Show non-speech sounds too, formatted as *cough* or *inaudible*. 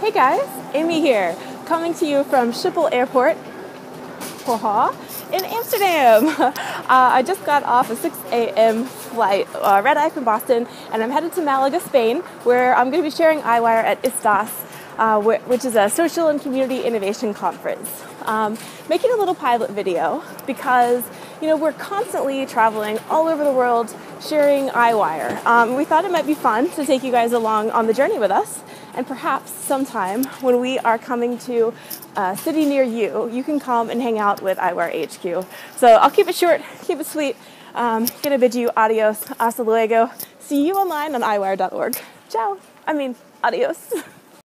Hey guys, Amy here, coming to you from Schiphol Airport, Haha, in Amsterdam. *laughs* Uh, I just got off a 6 a.m. flight, uh, red eye from Boston, and I'm headed to Malaga, Spain, where I'm going to be sharing EyeWire at ISTAS, uh, which is a social and community innovation conference. Um, making a little pilot video because you know we're constantly traveling all over the world sharing EyeWire. Um, we thought it might be fun to take you guys along on the journey with us and perhaps sometime when we are coming to a city near you, you can come and hang out with EyeWire HQ. So I'll keep it short, keep it sweet. Um, gonna bid you adios, hasta luego. See you online on EyeWire.org. Ciao. I mean, adios. *laughs*